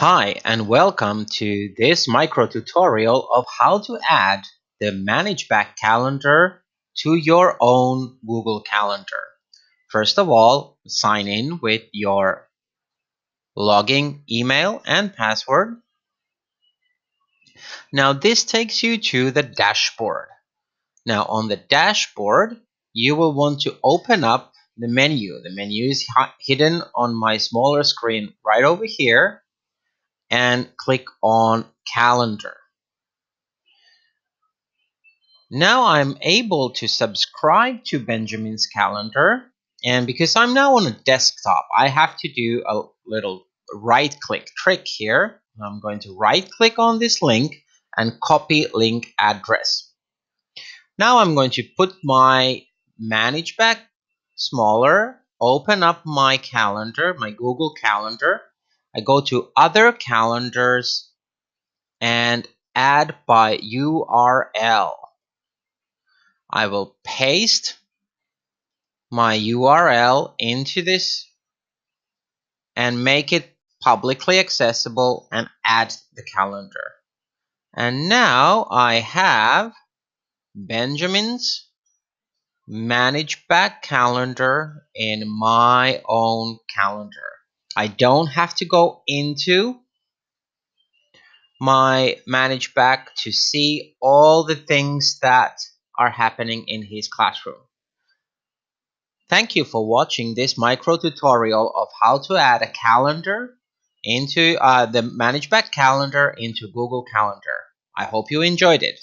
Hi and welcome to this micro tutorial of how to add the ManageBac calendar to your own Google Calendar. First of all, sign in with your login email and password. Now this takes you to the dashboard. Now on the dashboard, you will want to open up the menu. The menu is hidden on my smaller screen right over here and click on calendar. Now I'm able to subscribe to Benjamin's calendar and because I'm now on a desktop I have to do a little right click trick here. I'm going to right click on this link and copy link address. Now I'm going to put my ManageBac smaller, open up my calendar, my Google Calendar, I go to other calendars and add by URL. I will paste my URL into this and make it publicly accessible and add the calendar. And now I have Benjamin's ManageBac calendar in my own calendar. I don't have to go into my ManageBac to see all the things that are happening in his classroom. Thank you for watching this micro tutorial of how to add a calendar into uh, the ManageBac calendar into Google Calendar. I hope you enjoyed it.